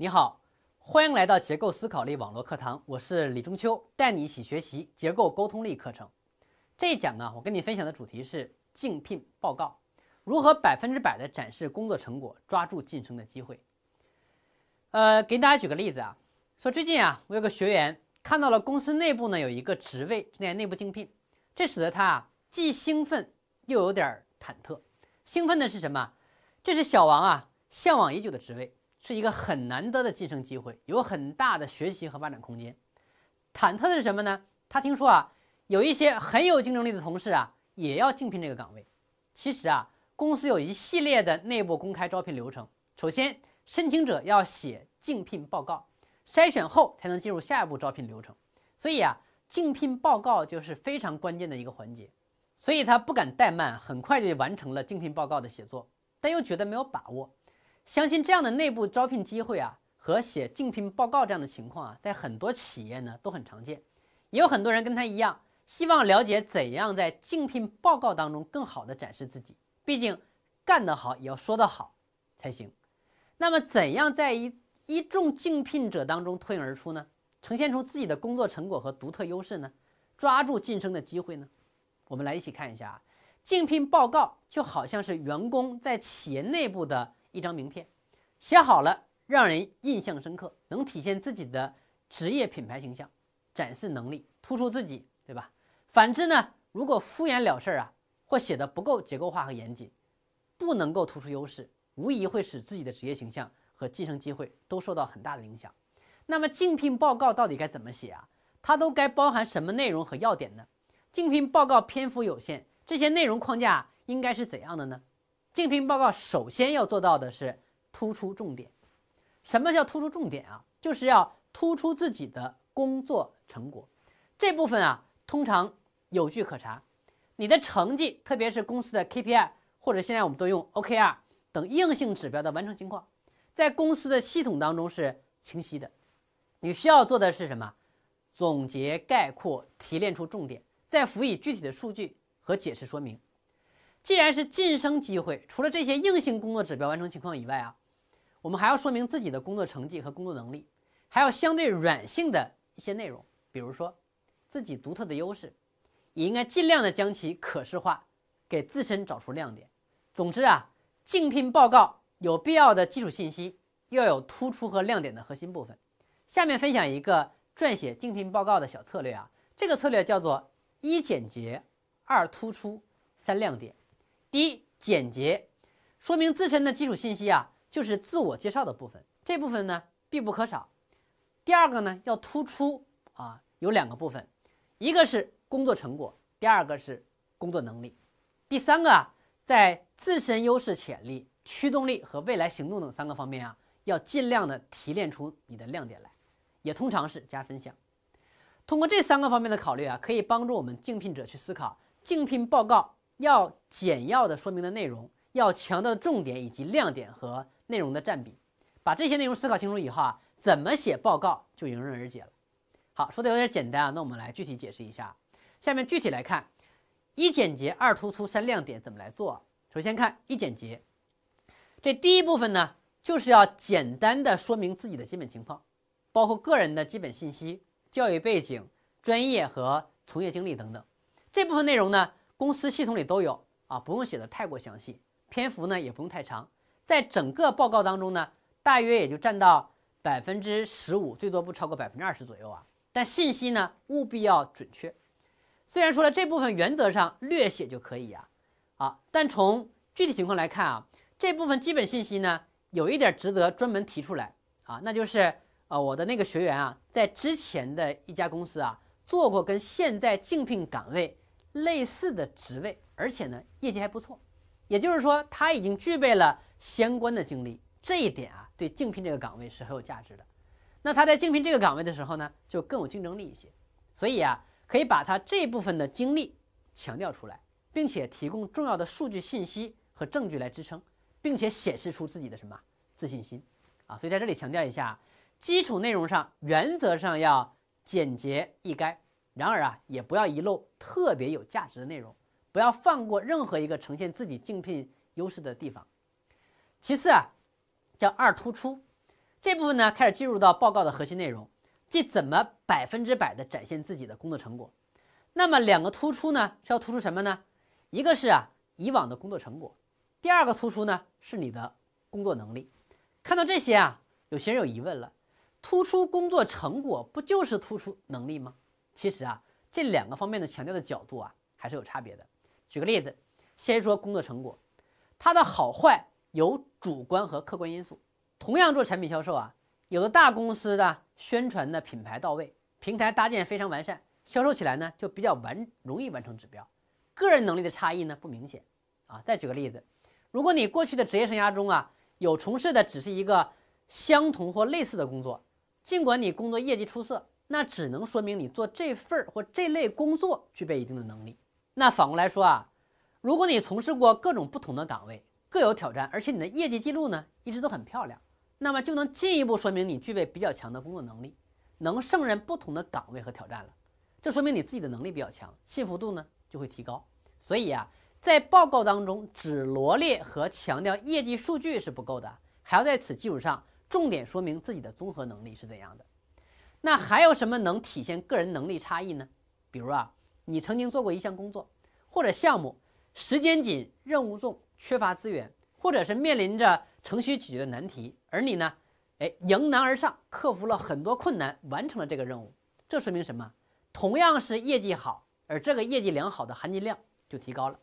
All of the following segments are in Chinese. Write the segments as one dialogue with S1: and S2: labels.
S1: 你好，欢迎来到结构思考力网络课堂，我是李中秋，带你一起学习结构沟通力课程。这一讲呢，我跟你分享的主题是竞聘报告，如何百分之百的展示工作成果，抓住晋升的机会。呃，给大家举个例子啊，说最近啊，我有个学员看到了公司内部呢有一个职位正在内部竞聘，这使得他啊既兴奋又有点忐忑。兴奋的是什么？这是小王啊向往已久的职位，是一个很难得的晋升机会，有很大的学习和发展空间。忐忑的是什么呢？他听说啊有一些很有竞争力的同事啊也要竞聘这个岗位。其实啊，公司有一系列的内部公开招聘流程，首先。申请者要写竞聘报告，筛选后才能进入下一步招聘流程。所以啊，竞聘报告就是非常关键的一个环节。所以他不敢怠慢，很快就完成了竞聘报告的写作，但又觉得没有把握。相信这样的内部招聘机会啊，和写竞聘报告这样的情况啊，在很多企业呢都很常见。也有很多人跟他一样，希望了解怎样在竞聘报告当中更好的展示自己。毕竟干得好也要说得好才行。那么，怎样在一一众竞聘者当中脱颖而出呢？呈现出自己的工作成果和独特优势呢？抓住晋升的机会呢？我们来一起看一下啊，竞聘报告就好像是员工在企业内部的一张名片，写好了让人印象深刻，能体现自己的职业品牌形象，展示能力，突出自己，对吧？反之呢，如果敷衍了事儿啊，或写的不够结构化和严谨，不能够突出优势。无疑会使自己的职业形象和晋升机会都受到很大的影响。那么竞聘报告到底该怎么写啊？它都该包含什么内容和要点呢？竞聘报告篇幅有限，这些内容框架应该是怎样的呢？竞聘报告首先要做到的是突出重点。什么叫突出重点啊？就是要突出自己的工作成果。这部分啊，通常有据可查。你的成绩，特别是公司的 KPI，或者现在我们都用 OKR。等硬性指标的完成情况，在公司的系统当中是清晰的。你需要做的是什么？总结、概括、提炼出重点，再辅以具体的数据和解释说明。既然是晋升机会，除了这些硬性工作指标完成情况以外啊，我们还要说明自己的工作成绩和工作能力，还要相对软性的一些内容，比如说自己独特的优势，也应该尽量的将其可视化，给自身找出亮点。总之啊。竞聘报告有必要的基础信息，要有突出和亮点的核心部分。下面分享一个撰写竞聘报告的小策略啊，这个策略叫做一简洁，二突出，三亮点。第一，简洁，说明自身的基础信息啊，就是自我介绍的部分，这部分呢必不可少。第二个呢要突出啊，有两个部分，一个是工作成果，第二个是工作能力。第三个啊。在自身优势、潜力、驱动力和未来行动等三个方面啊，要尽量的提炼出你的亮点来，也通常是加分项。通过这三个方面的考虑啊，可以帮助我们竞聘者去思考竞聘报告要简要的说明的内容，要强调的重点以及亮点和内容的占比。把这些内容思考清楚以后啊，怎么写报告就迎刃而解了。好，说的有点简单啊，那我们来具体解释一下。下面具体来看。一简洁，二突出，三亮点，怎么来做？首先看一简洁，这第一部分呢，就是要简单的说明自己的基本情况，包括个人的基本信息、教育背景、专业和从业经历等等。这部分内容呢，公司系统里都有啊，不用写的太过详细，篇幅呢也不用太长，在整个报告当中呢，大约也就占到百分之十五，最多不超过百分之二十左右啊。但信息呢，务必要准确。虽然说了这部分原则上略写就可以呀，啊，但从具体情况来看啊，这部分基本信息呢，有一点值得专门提出来啊，那就是呃我的那个学员啊，在之前的一家公司啊，做过跟现在竞聘岗位类似的职位，而且呢业绩还不错，也就是说他已经具备了相关的经历，这一点啊对竞聘这个岗位是很有价值的。那他在竞聘这个岗位的时候呢，就更有竞争力一些，所以啊。可以把他这部分的经历强调出来，并且提供重要的数据信息和证据来支撑，并且显示出自己的什么自信心啊！所以在这里强调一下，基础内容上原则上要简洁易赅，然而啊，也不要遗漏特别有价值的内容，不要放过任何一个呈现自己竞聘优势的地方。其次啊，叫二突出，这部分呢开始进入到报告的核心内容，即怎么百分之百的展现自己的工作成果。那么两个突出呢是要突出什么呢？一个是啊以往的工作成果，第二个突出呢是你的工作能力。看到这些啊，有些人有疑问了：突出工作成果不就是突出能力吗？其实啊，这两个方面的强调的角度啊还是有差别的。举个例子，先说工作成果，它的好坏有主观和客观因素。同样做产品销售啊，有的大公司的宣传的品牌到位，平台搭建非常完善，销售起来呢就比较完容易完成指标。个人能力的差异呢不明显啊。再举个例子，如果你过去的职业生涯中啊有从事的只是一个相同或类似的工作，尽管你工作业绩出色，那只能说明你做这份儿或这类工作具备一定的能力。那反过来说啊，如果你从事过各种不同的岗位，各有挑战，而且你的业绩记录呢一直都很漂亮。那么就能进一步说明你具备比较强的工作能力，能胜任不同的岗位和挑战了。这说明你自己的能力比较强，信服度呢就会提高。所以啊，在报告当中只罗列和强调业绩数据是不够的，还要在此基础上重点说明自己的综合能力是怎样的。那还有什么能体现个人能力差异呢？比如啊，你曾经做过一项工作或者项目，时间紧、任务重、缺乏资源，或者是面临着。程序解决的难题，而你呢？哎，迎难而上，克服了很多困难，完成了这个任务。这说明什么？同样是业绩好，而这个业绩良好的含金量就提高了。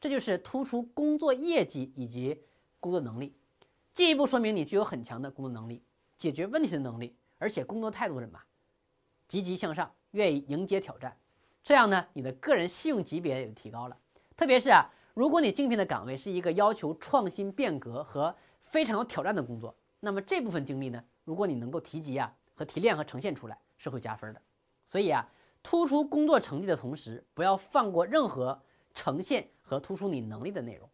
S1: 这就是突出工作业绩以及工作能力，进一步说明你具有很强的工作能力、解决问题的能力，而且工作态度什么？积极向上，愿意迎接挑战。这样呢，你的个人信用级别也提高了。特别是啊，如果你竞聘的岗位是一个要求创新变革和非常有挑战的工作，那么这部分经历呢，如果你能够提及啊和提炼和呈现出来，是会加分的。所以啊，突出工作成绩的同时，不要放过任何呈现和突出你能力的内容。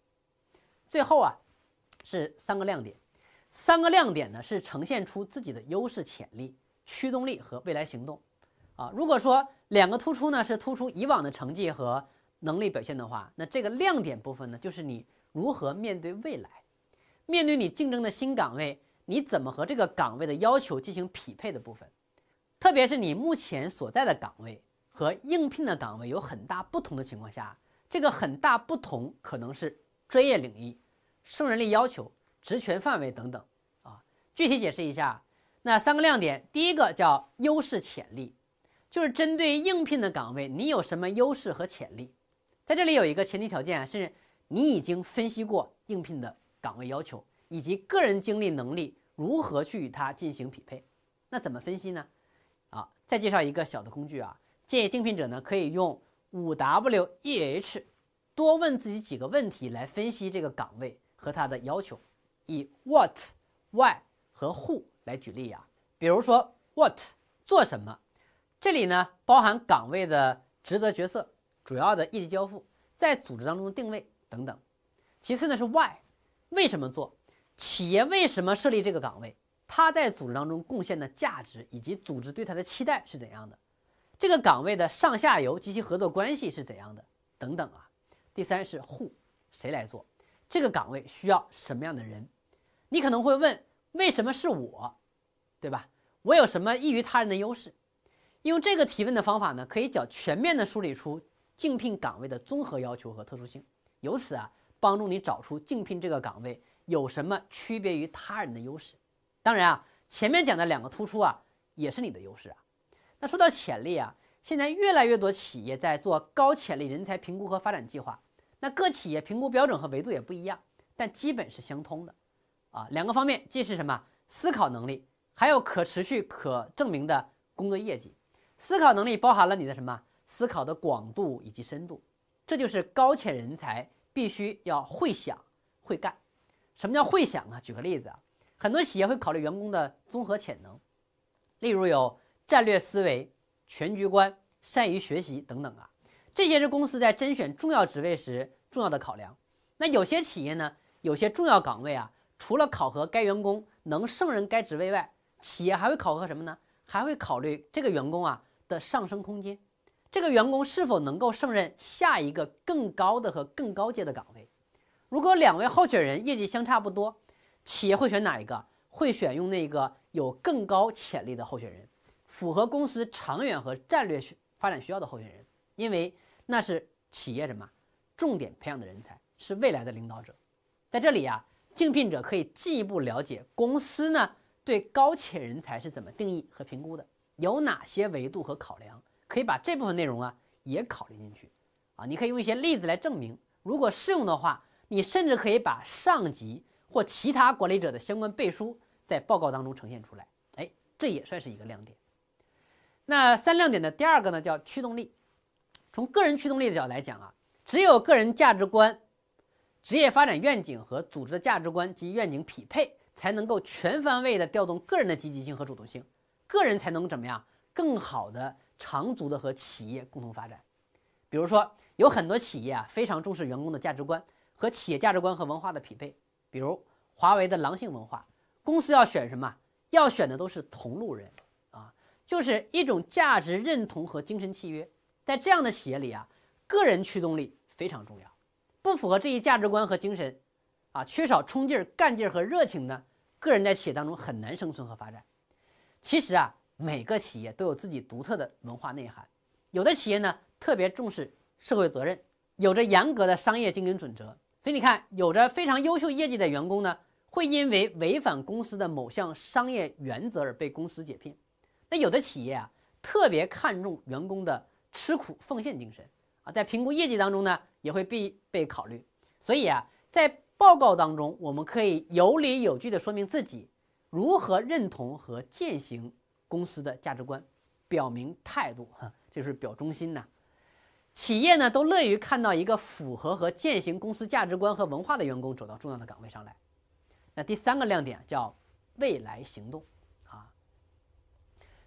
S1: 最后啊，是三个亮点，三个亮点呢是呈现出自己的优势潜力、驱动力和未来行动。啊，如果说两个突出呢是突出以往的成绩和能力表现的话，那这个亮点部分呢就是你如何面对未来。面对你竞争的新岗位，你怎么和这个岗位的要求进行匹配的部分，特别是你目前所在的岗位和应聘的岗位有很大不同的情况下，这个很大不同可能是专业领域、胜任力要求、职权范围等等啊。具体解释一下，那三个亮点，第一个叫优势潜力，就是针对应聘的岗位，你有什么优势和潜力？在这里有一个前提条件是，你已经分析过应聘的。岗位要求以及个人经历能力如何去与它进行匹配？那怎么分析呢？啊，再介绍一个小的工具啊，建议竞聘者呢可以用五 W E H，多问自己几个问题来分析这个岗位和它的要求。以 What、Why 和 Who 来举例呀。比如说 What 做什么？这里呢包含岗位的职责角色、主要的业绩交付、在组织当中的定位等等。其次呢是 Why。为什么做？企业为什么设立这个岗位？他在组织当中贡献的价值以及组织对他的期待是怎样的？这个岗位的上下游及其合作关系是怎样的？等等啊。第三是 who，谁来做？这个岗位需要什么样的人？你可能会问，为什么是我？对吧？我有什么异于他人的优势？用这个提问的方法呢，可以较全面的梳理出竞聘岗位的综合要求和特殊性，由此啊。帮助你找出竞聘这个岗位有什么区别于他人的优势。当然啊，前面讲的两个突出啊，也是你的优势啊。那说到潜力啊，现在越来越多企业在做高潜力人才评估和发展计划。那各企业评估标准和维度也不一样，但基本是相通的。啊，两个方面既是什么思考能力，还有可持续可证明的工作业绩。思考能力包含了你的什么思考的广度以及深度，这就是高潜人才。必须要会想会干，什么叫会想啊？举个例子啊，很多企业会考虑员工的综合潜能，例如有战略思维、全局观、善于学习等等啊，这些是公司在甄选重要职位时重要的考量。那有些企业呢，有些重要岗位啊，除了考核该员工能胜任该职位外，企业还会考核什么呢？还会考虑这个员工啊的上升空间。这个员工是否能够胜任下一个更高的和更高阶的岗位？如果两位候选人业绩相差不多，企业会选哪一个？会选用那个有更高潜力的候选人，符合公司长远和战略发展需要的候选人，因为那是企业什么重点培养的人才，是未来的领导者。在这里啊，竞聘者可以进一步了解公司呢对高潜人才是怎么定义和评估的，有哪些维度和考量，可以把这部分内容啊也考虑进去。啊，你可以用一些例子来证明，如果适用的话，你甚至可以把上级或其他管理者的相关背书在报告当中呈现出来。哎，这也算是一个亮点。那三亮点的第二个呢，叫驱动力。从个人驱动力的角度来讲啊，只有个人价值观、职业发展愿景和组织的价值观及愿景匹配，才能够全方位的调动个人的积极性和主动性，个人才能怎么样，更好的长足的和企业共同发展。比如说，有很多企业啊，非常重视员工的价值观和企业价值观和文化的匹配。比如华为的狼性文化，公司要选什么？要选的都是同路人啊，就是一种价值认同和精神契约。在这样的企业里啊，个人驱动力非常重要。不符合这一价值观和精神，啊，缺少冲劲儿、干劲儿和热情的个人，在企业当中很难生存和发展。其实啊，每个企业都有自己独特的文化内涵。有的企业呢，特别重视社会责任，有着严格的商业经营准则。所以你看，有着非常优秀业绩的员工呢，会因为违反公司的某项商业原则而被公司解聘。那有的企业啊，特别看重员工的。吃苦奉献精神啊，在评估业绩当中呢，也会必被考虑。所以啊，在报告当中，我们可以有理有据地说明自己如何认同和践行公司的价值观，表明态度，哈，就是表忠心呐。企业呢，都乐于看到一个符合和践行公司价值观和文化的员工走到重要的岗位上来。那第三个亮点叫未来行动啊。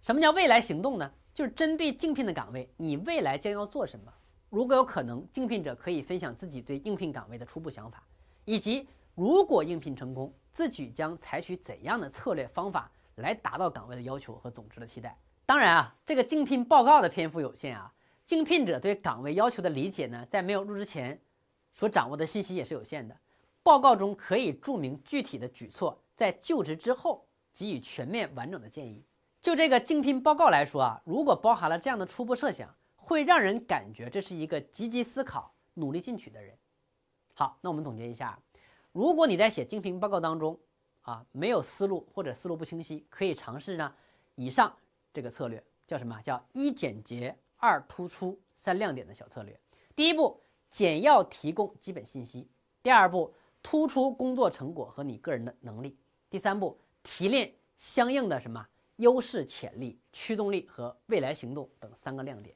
S1: 什么叫未来行动呢？就是针对竞聘的岗位，你未来将要做什么？如果有可能，竞聘者可以分享自己对应聘岗位的初步想法，以及如果应聘成功，自己将采取怎样的策略方法来达到岗位的要求和总值的期待。当然啊，这个竞聘报告的篇幅有限啊，竞聘者对岗位要求的理解呢，在没有入职前所掌握的信息也是有限的。报告中可以注明具体的举措，在就职之后给予全面完整的建议。就这个竞聘报告来说啊，如果包含了这样的初步设想，会让人感觉这是一个积极思考、努力进取的人。好，那我们总结一下，如果你在写竞聘报告当中啊没有思路或者思路不清晰，可以尝试呢以上这个策略，叫什么叫一简洁、二突出、三亮点的小策略。第一步，简要提供基本信息；第二步，突出工作成果和你个人的能力；第三步，提炼相应的什么？优势、潜力、驱动力和未来行动等三个亮点，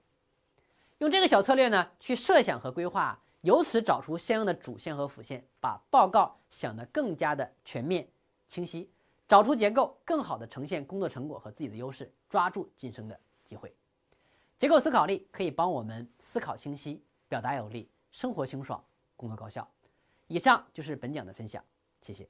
S1: 用这个小策略呢去设想和规划，由此找出相应的主线和辅线，把报告想得更加的全面、清晰，找出结构，更好的呈现工作成果和自己的优势，抓住晋升的机会。结构思考力可以帮我们思考清晰、表达有力、生活清爽、工作高效。以上就是本讲的分享，谢谢。